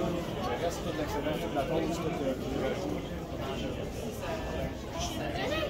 Je reste toute de la tout le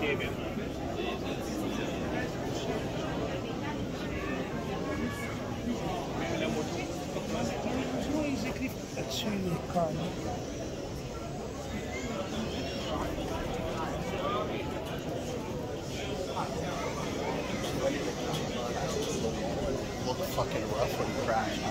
ciebie. Moi fucking rough when he crashed, man.